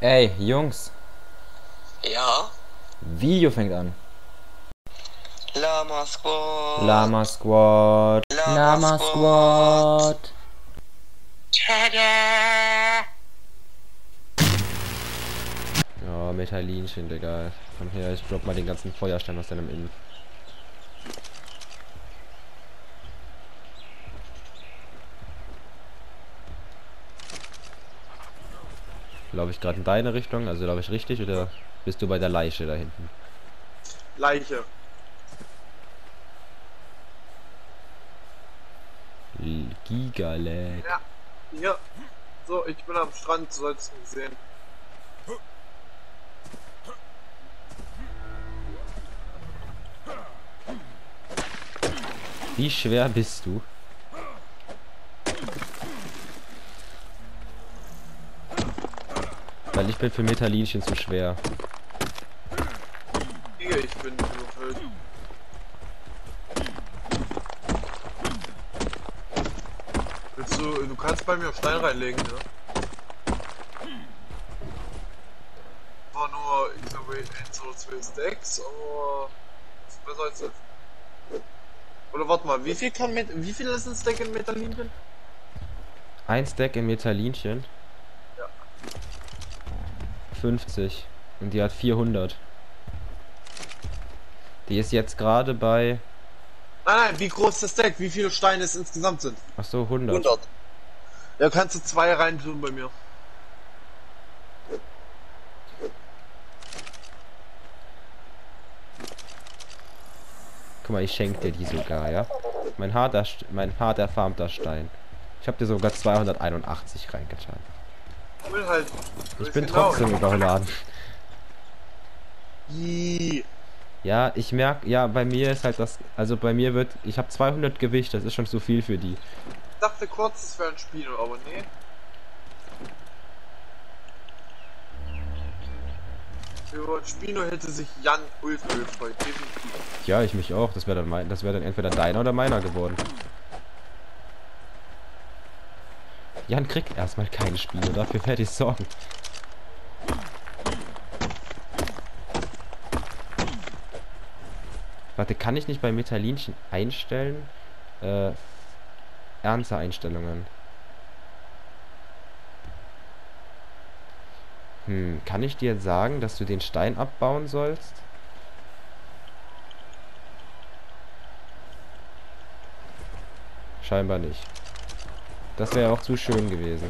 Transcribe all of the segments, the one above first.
Ey, Jungs, Ja. Video fängt an. Lama Squad. Lama Squad. Lama Squad. Tada! Ja, Metallinchen, Digga. Komm her, ich drop mal den ganzen Feuerstein aus deinem Innen. Laufe ich gerade in deine Richtung? Also laufe ich richtig oder bist du bei der Leiche da hinten? Leiche. Gigalag. Ja. Hier. So, ich bin am Strand, du sollst mich sehen. Wie schwer bist du? Weil ich bin für Metallinchen zu schwer. Ich bin überfüllt. Willst du, du kannst bei mir Stein reinlegen, ne? War nur, ich glaube, 1 oder 2 Stacks, aber ist besser als das. Oder warte mal, wie viel kann mit, wie viel ist ein Stack in Metallinchen? Ein Stack in Metallinchen. Ja. 50. Und die hat 400. Die ist jetzt gerade bei. Nein, nein, wie groß ist der Stack? Wie viele Steine es insgesamt sind? Ach so, 100. 100. Ja, kannst du zwei rein tun bei mir. Guck mal, ich schenke dir die sogar, ja? Mein harter, St- mein hart erfarmter Stein. Ich habe dir sogar 281 reingetan. Ich will halt. Ich bin genau. trotzdem überladen. Ja, ich merke, ja, bei mir ist halt das, also bei mir wird, ich habe 200 Gewicht, das ist schon zu viel für die. Ich dachte kurz, es wäre ein Spiel, aber nee. Für Spino hätte sich Jan ultra gefreut, definitiv. Ja, ich mich auch, das wäre dann mein, das wäre dann entweder deiner oder meiner geworden. Jan kriegt erstmal keine Spiele, dafür werde ich sorgen. Warte, kann ich nicht bei Metallinchen einstellen? Äh, Ernteeinstellungen. Hm, kann ich dir sagen, dass du den Stein abbauen sollst? Scheinbar nicht. Das wäre auch zu schön gewesen.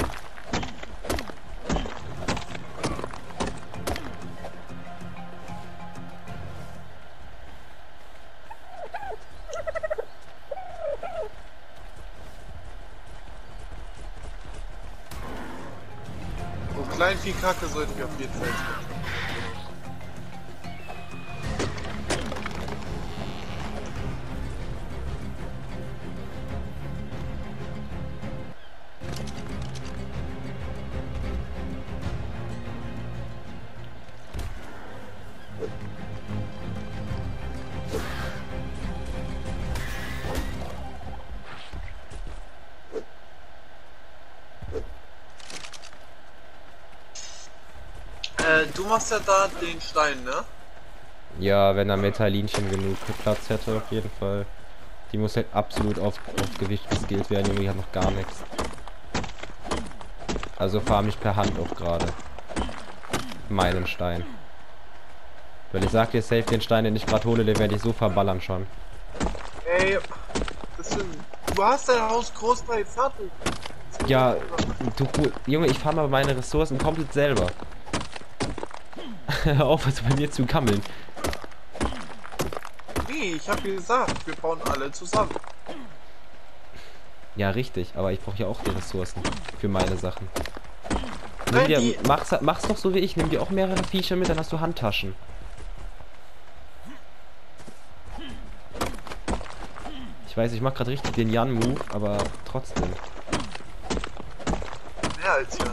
So klein viel Kacke sollte ich auf jeden Fall. Machst ja da den Stein, ne? Ja, wenn da Metallinchen genug Platz hätte, auf jeden Fall. Die muss halt absolut auf, auf Gewicht geskillt werden, Junge, die hat noch gar nichts. Also farm ich per Hand auch gerade. Meinen Stein. Weil ich sag dir safe den Stein, den ich gerade hole, den werde ich so verballern schon. Ey, sind, du hast dein Haus großteils fertig. Ja, du, Junge, ich farm aber meine Ressourcen komplett selber. Hör auf, also bei mir zu kammeln. Nee, ich hab gesagt, wir bauen alle zusammen. Ja, richtig, aber ich brauche ja auch die Ressourcen für meine Sachen. Nimm dir, die- mach's, mach's doch so wie ich, nimm dir auch mehrere Viecher mit, dann hast du Handtaschen. Ich weiß, ich mach gerade richtig den Jan-Move, aber trotzdem. Mehr als Jan.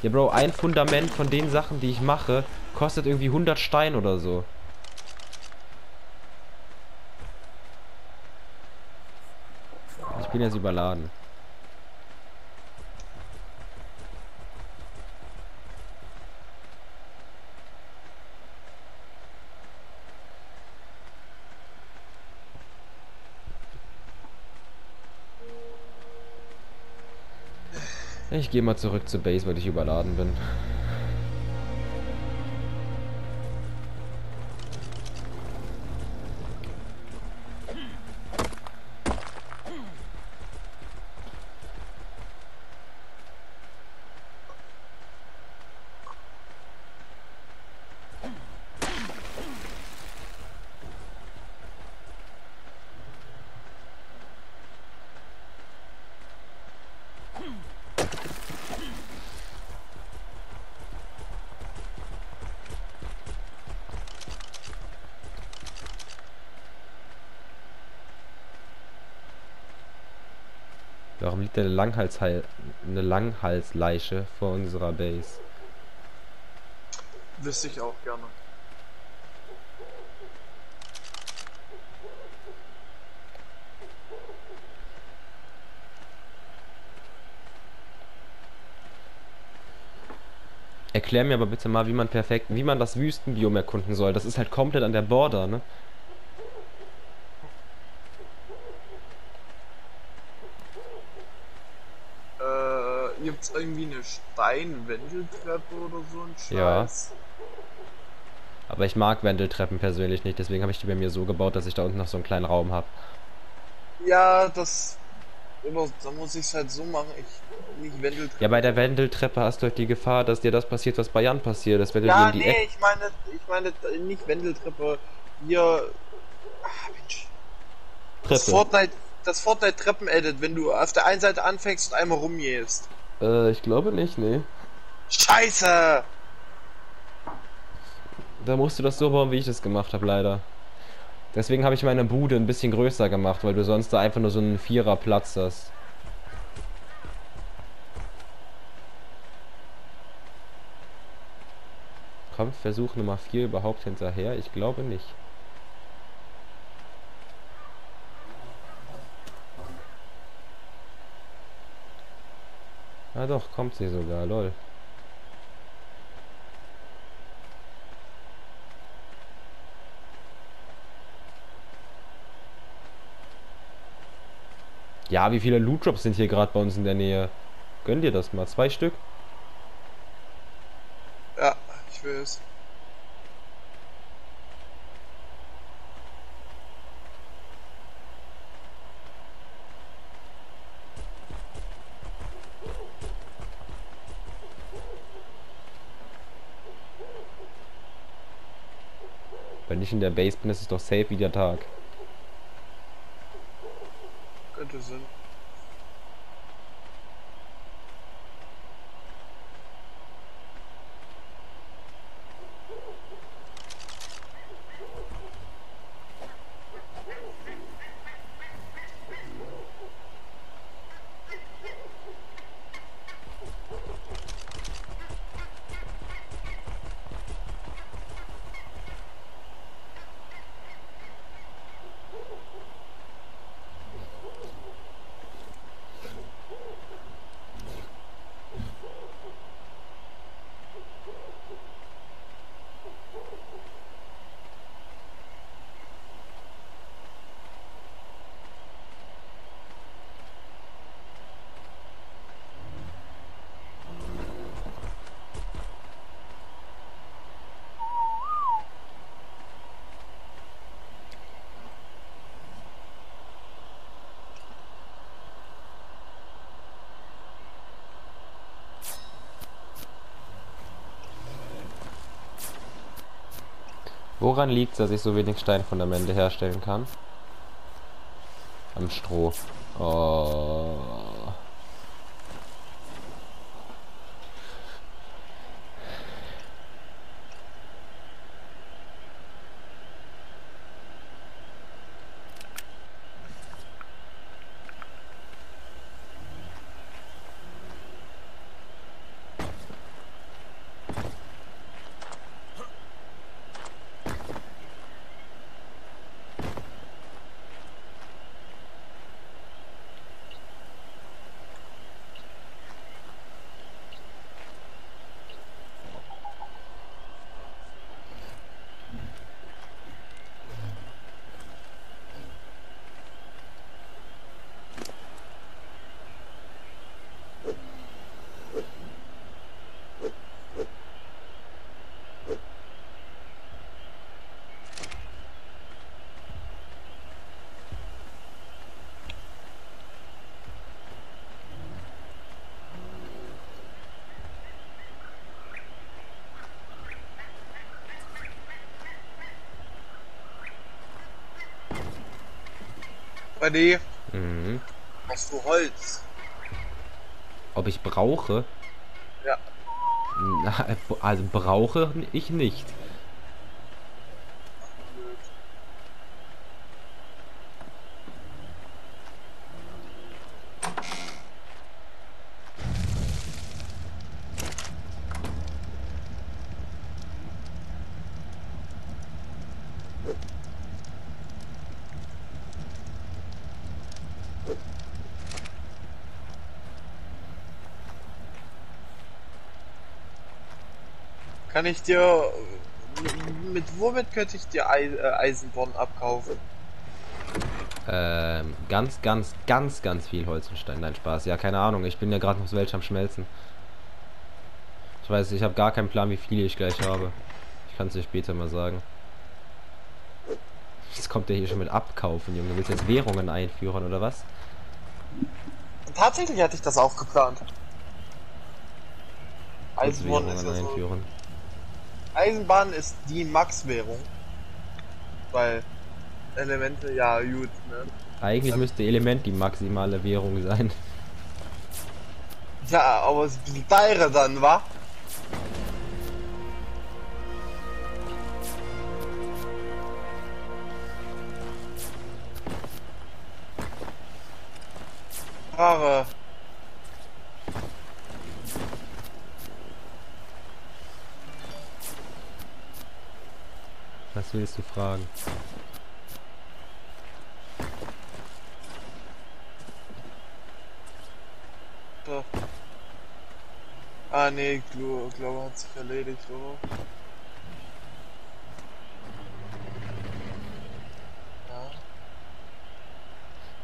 Ja, Bro, ein Fundament von den Sachen, die ich mache, kostet irgendwie 100 Stein oder so. Ich bin jetzt überladen. Ich gehe mal zurück zur Base, weil ich überladen bin. Warum liegt da eine, Langhalshal eine Langhalsleiche vor unserer Base? Wüsste ich auch gerne. Erklär mir aber bitte mal, wie man perfekt, wie man das Wüstenbiom erkunden soll. Das ist halt komplett an der Border, ne? Äh, gibt's irgendwie eine Steinwendeltreppe oder so ein Ja. Scheiß? Aber ich mag Wendeltreppen persönlich nicht, deswegen habe ich die bei mir so gebaut, dass ich da unten noch so einen kleinen Raum habe. Ja, das. Oder da muss ich es halt so machen, ich nicht Wendeltreppe. Ja, bei der Wendeltreppe hast du halt die Gefahr, dass dir das passiert, was bei Jan passiert ist, wenn du Ja, die in die nee, Ecke... ich meine, ich meine nicht Wendeltreppe. Hier. Ah, Mensch. Das Treppe. Fortnite, das Fortnite Treppen-Edit, wenn du auf der einen Seite anfängst und einmal rumgehst. Äh, ich glaube nicht, nee. Scheiße! Da musst du das so bauen, wie ich das gemacht habe, leider. Deswegen habe ich meine Bude ein bisschen größer gemacht, weil du sonst da einfach nur so einen Vierer Platz hast. Kommt Versuch Nummer 4 überhaupt hinterher? Ich glaube nicht. Ah doch, kommt sie sogar, lol. Ja, wie viele Loot Drops sind hier gerade bei uns in der Nähe? Gönn dir das mal. Zwei Stück? Ja, ich will es. Ich in der Base bin, ist es doch safe wie der Tag. Könnte Sinn. Woran liegt es, dass ich so wenig Steinfundamente herstellen kann? Am Stroh. Oh. Freddy, Mhm. hast du Holz? Ob ich brauche? Ja. Na, also brauche ich nicht. Kann ich dir. Mit womit könnte ich dir äh, Eisenborn abkaufen? Ähm, ganz, ganz, ganz, ganz viel Holz und Stein. Nein, Spaß. Ja, keine Ahnung. Ich bin ja gerade noch so welch am Schmelzen. Ich weiß, ich habe gar keinen Plan, wie viele ich gleich habe. Ich kann es dir später mal sagen. Jetzt kommt der hier schon mit Abkaufen, Junge. Willst du jetzt Währungen einführen oder was? Tatsächlich hatte ich das auch geplant. Eisenborn ist Währungen ja so, einführen. Eisenbahn ist die Max-Währung. Weil Elemente, ja gut, ne? Eigentlich Ähm. müsste Element die maximale Währung sein. Ja, aber es ist ein bisschen teurer dann, wa? Ware. Was willst du fragen? So. Ah nee, Glo- glaube hat sich erledigt, oder? Ja.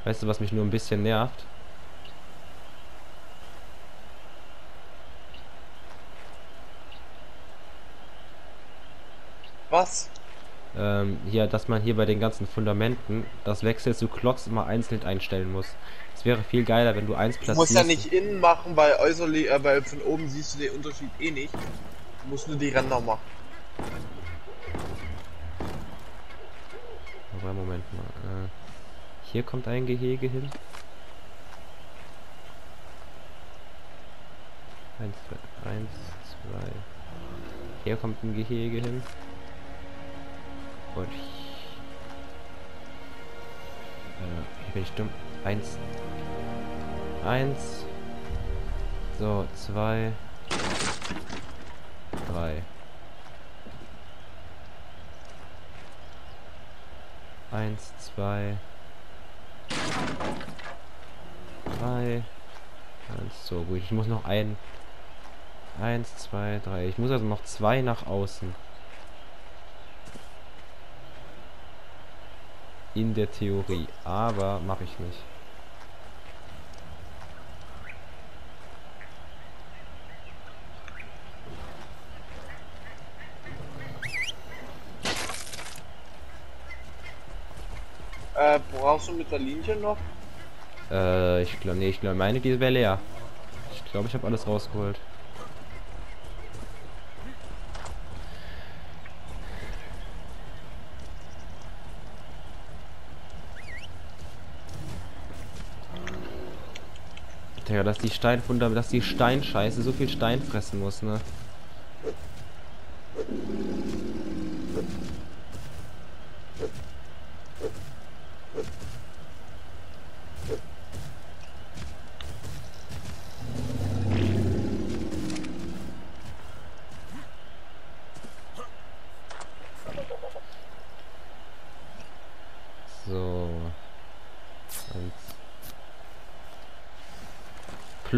Weißt du, was mich nur ein bisschen nervt? Was? Ähm, hier, dass man hier bei den ganzen Fundamenten das Wechsel zu Klotz immer einzeln einstellen muss. Es wäre viel geiler, wenn du eins Du platzierst. musst ja nicht innen machen, weil äußerlich, äh, weil von oben siehst du den Unterschied eh nicht. Du musst nur die Ränder machen. Aber Moment mal. Äh, hier kommt ein Gehege hin. Eins, zwei, eins, zwei. Hier kommt ein Gehege hin. Und hier, äh, bin ich dumm. Eins. Eins. So, zwei. Drei. Eins, zwei, drei. Eins, so gut. Ich muss noch ein. Eins, zwei, drei. Ich muss also noch zwei nach außen. In der Theorie. Aber mache ich nicht. Äh, brauchst du mit der Linie noch? Äh, ich glaube, nee, ich glaube, meine, die wäre leer. Ich glaube, ich habe alles rausgeholt. Digga, dass die Steinfunder, dass die Steinscheiße so viel Stein fressen muss, ne?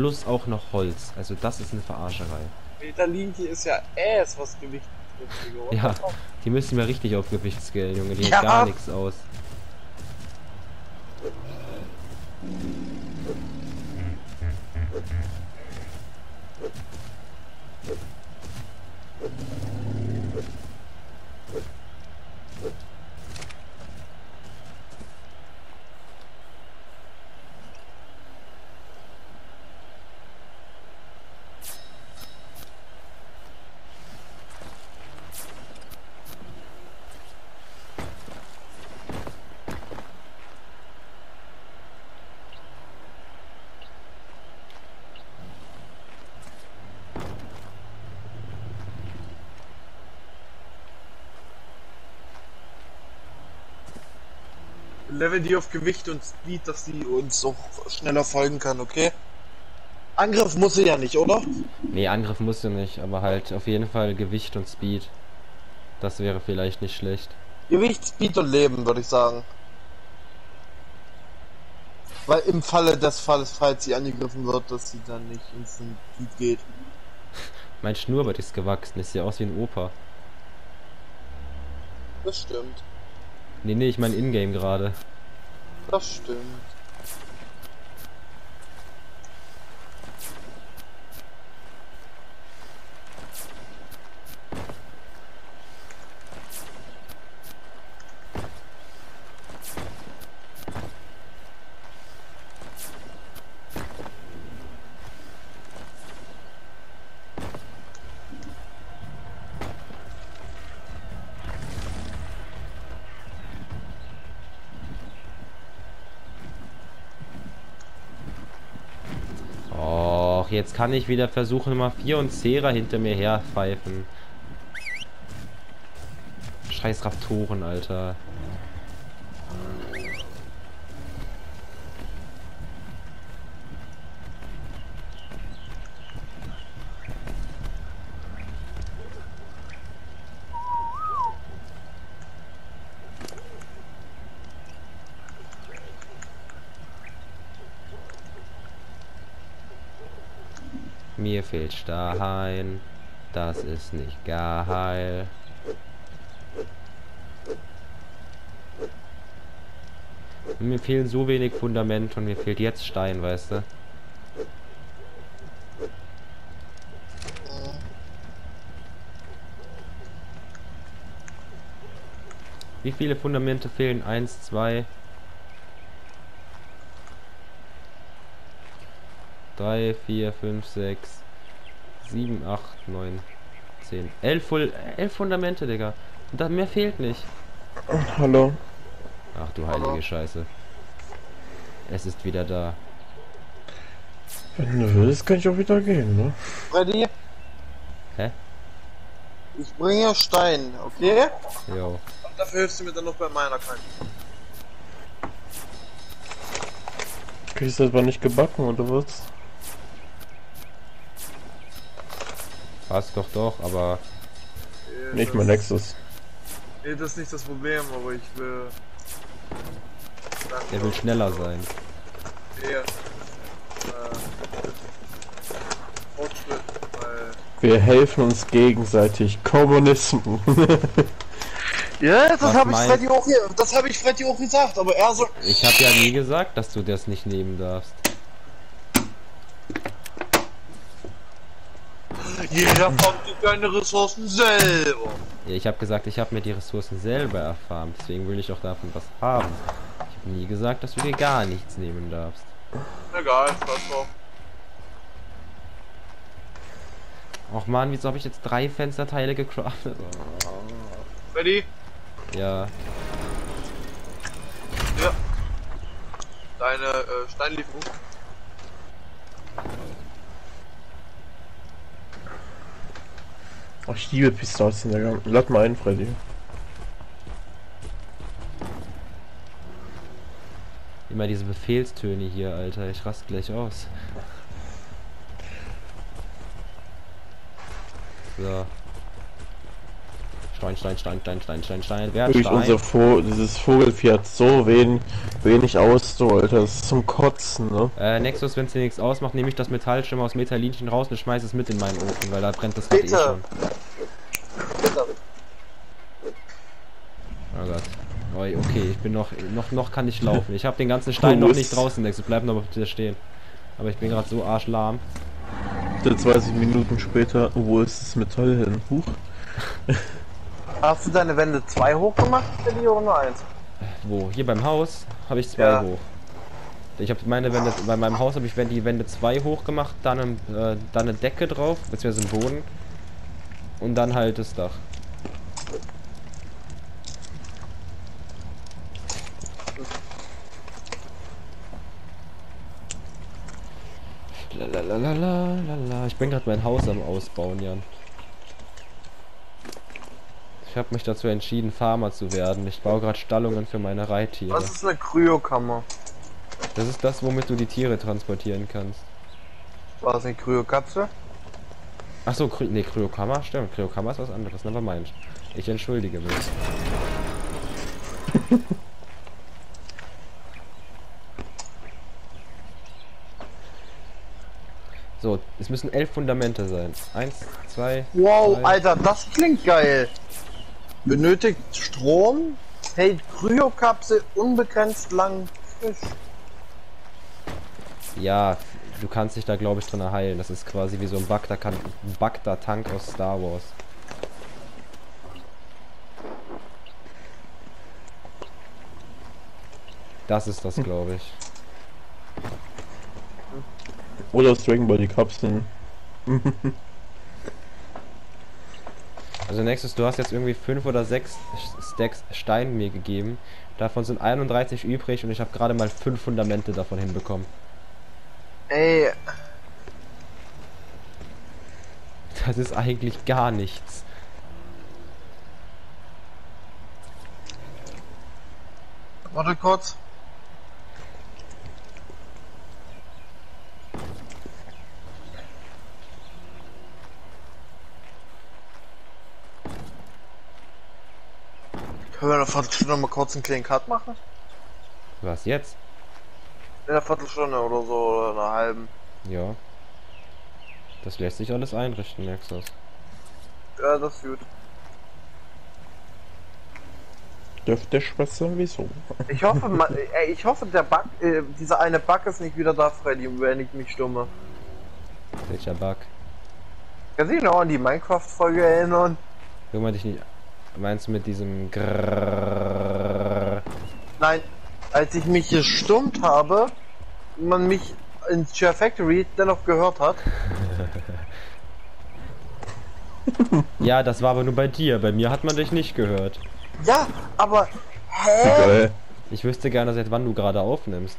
plus auch noch Holz. Also das ist eine Verarscherei. Da ist ja ass, was Gewicht betrifft. Ja, die müssen wir richtig auf Gewichtsgeld, Junge. Die ja. gar nichts aus. Level die auf Gewicht und Speed, dass die uns auch schneller folgen kann, okay? Angriff muss sie ja nicht, oder? Nee, Angriff musst du nicht, aber halt auf jeden Fall Gewicht und Speed. Das wäre vielleicht nicht schlecht. Gewicht, Speed und Leben, würde ich sagen. Weil im Falle des Falles, falls sie angegriffen wird, dass sie dann nicht ins Speed geht. Mein Schnurrbart ist gewachsen, ist ja aus wie ein Opa. Das stimmt. Nee, nee, ich mein Ingame gerade. Das stimmt. Och, jetzt kann ich wieder versuchen, Nummer 4 und Zera hinter mir her pfeifen. Scheiß Raptoren, Alter. Mir fehlt Stein. Das ist nicht geil. Mir fehlen so wenig Fundament und mir fehlt jetzt Stein, weißt du? Wie viele Fundamente fehlen? Eins, zwei, drei, vier, fünf, sechs, sieben, acht, neun, zehn, elf, Full, elf Fundamente, Digga. Und da mehr fehlt nicht. Hallo. Ach du heilige Hallo. Scheiße. Es ist wieder da. Wenn du willst, kann ich auch wieder gehen, ne? Freddy? Hä? Ich bringe Stein, okay? Jo. Und dafür hilfst du mir dann noch bei meiner Karte. Kriegst du etwa nicht gebacken oder was? Passt doch doch, aber Äh, Nicht mein Nexus. Nee, das ist nicht das Problem, aber ich will. er will schneller sein. eher. Äh, Fortschritt, weil. Wir helfen uns gegenseitig. Kommunismus. Ja, das habe ich Freddy auch hier, das habe ich Freddy auch gesagt, aber er so. Ich habe ja nie gesagt, dass du das nicht nehmen darfst. Jeder farmt sich seine Ressourcen selber. Ja, ich habe gesagt, ich habe mir die Ressourcen selber erfahren. Deswegen will ich auch davon was haben. Ich habe nie gesagt, dass du dir gar nichts nehmen darfst. Egal, passt doch. Och man, wieso habe ich jetzt drei Fensterteile gecraftet? Freddy? Ja, Ja. Deine äh, Steinlieferung. Ach, ich liebe Pistazien, Digga. Lad mal ein, Freddy. immer diese Befehlstöne hier, Alter. Ich rast gleich aus. So. Stein, Stein, Stein, Stein, Stein, Stein, Stein. Wer hat Durch Stein? unser Vo dieses Vogelvieh hat so wen wenig aus, so, Alter. Das ist zum Kotzen, ne? Äh, Nexus, wenn es dir nichts ausmacht, nehme ich das Metallschimmer aus Metallinchen raus und schmeiße es mit in meinen Ofen, weil da brennt das gerade eh schon. Oh Gott. Oi, okay, ich bin noch, noch, noch kann ich laufen. Ich habe den ganzen Stein noch nicht draußen, Nexus, bleib noch bitte stehen. Aber ich bin gerade so arschlahm. Jetzt 20 Minuten später, wo ist das Metall hin? Huch. Hast du deine Wände zwei hoch gemacht, oder nur eins? Wo? Hier beim Haus habe ich zwei Ja. hoch. Ich habe meine Wände, bei meinem Haus habe ich die Wände zwei hoch gemacht, dann, ein, äh, dann eine Decke drauf, beziehungsweise einen Boden. Und dann halt das Dach. Lalalala, Ich bin gerade mein Haus am Ausbauen, Jan. Ich habe mich dazu entschieden, Farmer zu werden. Ich baue gerade Stallungen für meine Reittiere. Was ist eine Kryokammer? Das ist das, womit du die Tiere transportieren kannst. War das eine Kryokatze? Ach so, Kry nee, Kryokammer, stimmt. Kryokammer ist was anderes, never mind. Ich entschuldige mich. so, es müssen elf Fundamente sein. Eins, zwei. Wow, drei. Alter, das klingt geil. Benötigt Strom, hält Kryokapsel unbegrenzt lang frisch. Ja, du kannst dich da glaube ich drin heilen. Das ist quasi wie so ein Bagda-Tank aus Star Wars. Das ist das, glaube ich. Oder aus Dragon Ball die Kapseln. Also nächstes, du hast jetzt irgendwie fünf oder sechs Stacks Stein mir gegeben. Davon sind 31 übrig und ich habe gerade mal fünf Fundamente davon hinbekommen. Ey, Das ist eigentlich gar nichts. warte kurz. Können wir in einer Viertelstunde mal kurz einen kleinen Cut machen? Was jetzt? In einer Viertelstunde oder so, oder einer halben. Ja. Das lässt sich alles einrichten, merkst du das? Ja, das ist gut. Dürfte Schwester wieso? Ich hoffe, ma- ey, ich hoffe, der Bug, äh, dieser eine Bug ist nicht wieder da, Freddy, wenn ich mich stumme. Welcher Bug? Kannst du dich noch an die Minecraft-Folge erinnern? Kümmere dich nicht. Meinst du mit diesem Grrrr? Nein, als ich mich gestummt habe, man mich in Share Factory dennoch gehört hat. Ja, das war aber nur bei dir. Bei mir hat man dich nicht gehört. Ja, aber hä? Ich wüsste gerne, seit wann du gerade aufnimmst.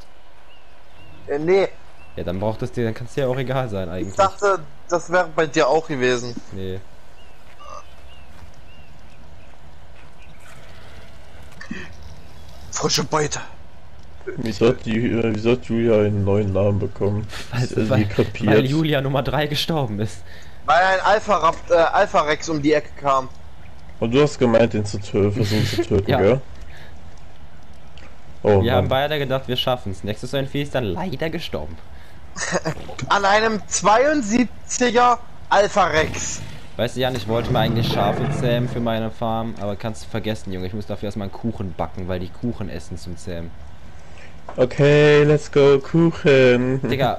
Äh, nee, Ja, dann braucht es dir, dann kann es dir auch egal sein ich eigentlich. dachte, das wäre bei dir auch gewesen. Nee. Frische Beute. Wieso hat, die, äh, wieso hat Julia einen neuen Namen bekommen? Er weil, weil Julia Nummer 3 gestorben ist. Weil ein Alpha, äh, Alpha Rex um die Ecke kam. Und du hast gemeint, den zu töten, versuchen zu töten, Ja. gell? Oh Wir haben Mann. beide gedacht, wir schaffen es. Nächstes ein Vieh ist dann leider gestorben. An einem 72er Alpha Rex. Weißt du, Jan, ich wollte mir eigentlich Schafe zähmen für meine Farm, aber kannst du vergessen, Junge. Ich muss dafür erstmal einen Kuchen backen, weil die Kuchen essen zum Zähmen. Okay, let's go, Kuchen. Digga,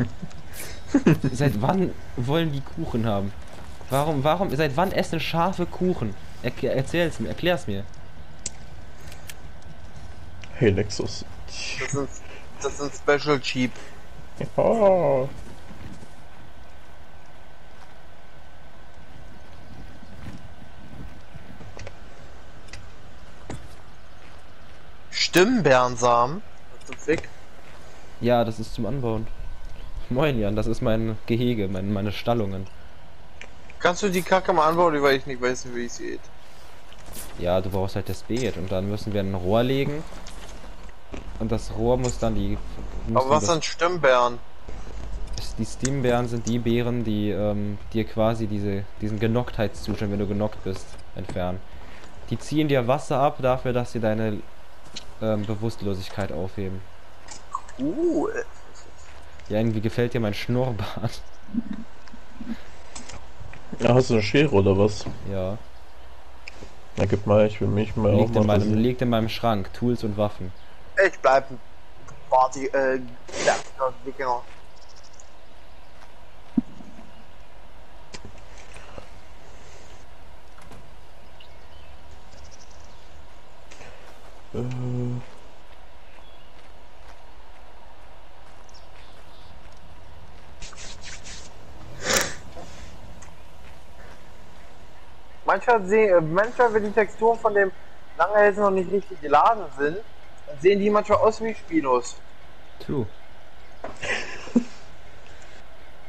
seit wann wollen die Kuchen haben? Warum, warum, seit wann essen Schafe Kuchen? Erklär, erzähl's mir, erklär's mir. Hey, Nexus. Das sind, das sind Special Cheap. Oh. Stimmbärensamen. Ja, das ist zum Anbauen. Moin, Jan, das ist mein Gehege, mein, meine Stallungen. Kannst du die Kacke mal anbauen, weil ich nicht weiß, wie es geht? Ja, du brauchst halt das Beet und dann müssen wir ein Rohr legen. Und das Rohr muss dann die. muss Aber was sind Stimmbären? Die Steambeeren sind die Beeren, die ähm, dir quasi diese, diesen Genocktheitszustand, wenn du genockt bist, entfernen. Die ziehen dir Wasser ab dafür, dass sie deine ähm, Bewusstlosigkeit aufheben. Uh, Ja, irgendwie gefällt dir mein Schnurrbart. Ja, hast du eine Schere oder was? Ja. Na, gib mal, ich will mich mal auch Liegt mal in, meinem, liegt in meinem Schrank. Tools und Waffen. ich bleib ein Party, äh, Wikinger. Manchmal, seh, äh, manchmal, wenn die Texturen von dem Langhälsen noch nicht richtig geladen sind, dann sehen die manchmal aus wie Spinos. True.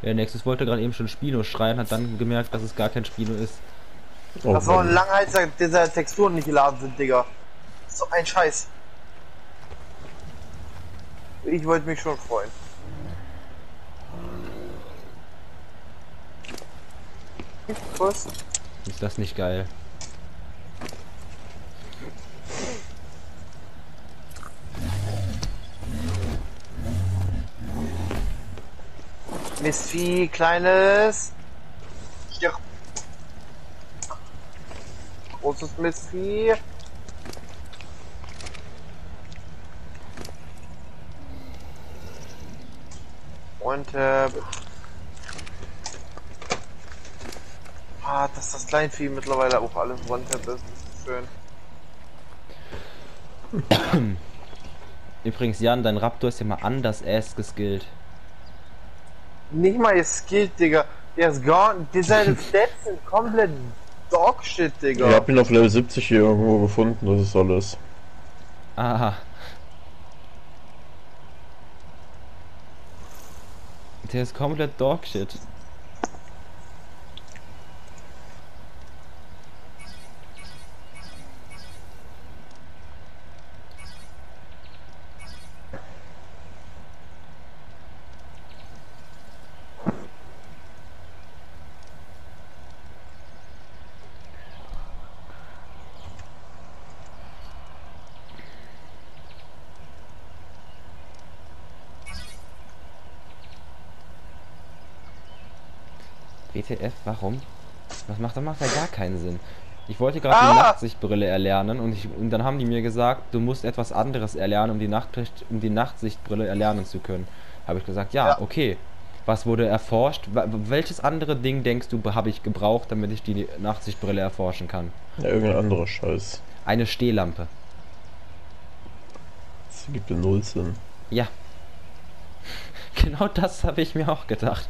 Ja, nächstes wollte gerade eben schon Spino schreien, hat dann gemerkt, dass es gar kein Spino ist. Oh, Das war ein Mann. Langheizer, dieser Texturen nicht geladen sind, Digga. Das ist doch ein Scheiß. Ich wollte mich schon freuen. Was? Ist das nicht geil? Mistvieh, kleines. Hier. Großes Mistvieh. Und äh, ah, dass das Kleinvieh mittlerweile auch alles One-Tap ist, ist schön. Übrigens, Jan, dein Raptor ist ja mal anders ass geskillt. Nicht mal ihr Skill, Digga. Der ist gone. Die seine Stats sind komplett Dogshit, Digga. Ich hab ihn auf Level 70 hier irgendwo gefunden, das ist alles. Aha. Der ist komplett Dogshit. WTF, warum? Das macht, das macht ja gar keinen Sinn. Ich wollte gerade die Ah! Nachtsichtbrille erlernen und, ich, und dann haben die mir gesagt, du musst etwas anderes erlernen, um die, Nacht, um die Nachtsichtbrille erlernen zu können. Habe ich gesagt, ja, Ja. okay. Was wurde erforscht? Welches andere Ding denkst du, habe ich gebraucht, damit ich die Nachtsichtbrille erforschen kann? Ja, irgendein anderer Scheiß. Eine Stehlampe. Das gibt ja null Sinn. Ja. Genau das habe ich mir auch gedacht.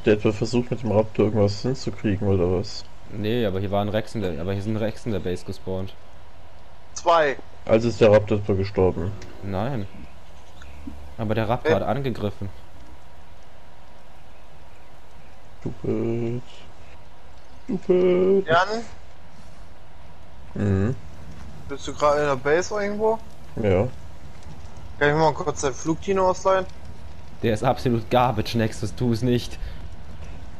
Habt ihr etwa versucht mit dem Raptor irgendwas hinzukriegen oder was? Nee, aber hier war ein Rex in der, aber hier sind Rex in der Base gespawnt. Zwei. Also ist der Raptor etwa gestorben. Nein. Aber der Raptor Äh. hat angegriffen. Stupid. Stupid. Jan, Mhm. bist du gerade in der Base irgendwo? Ja. Kann ich mal kurz dein Flugtino ausleihen? Der ist absolut garbage, Nexus, tu es nicht.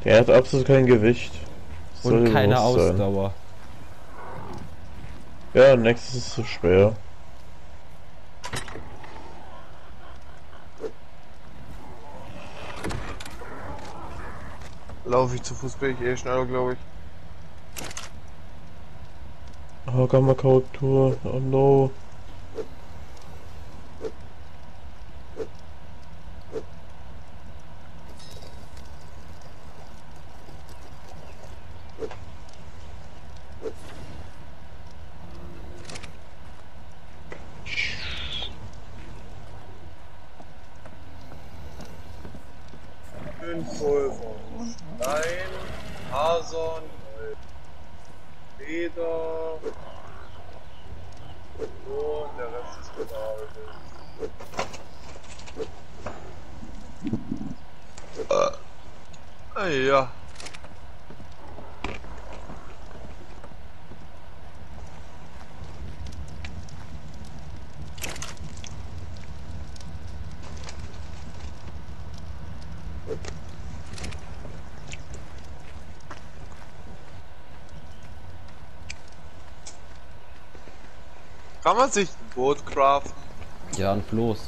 Der hat absolut kein Gewicht. Das Und keine bewusst sein. Ausdauer. Ja, Nexus ist so schwer. Laufe ich zu Fuß, bin ich eh schneller, glaube ich. Oh, Gamma Korrektur. Oh no. Pulver. Stein, Hason, Leder. Und der Rest ist bearbeitet. Äh. Ja. Kann man sich ein Boot craften? Ja, ein Floß.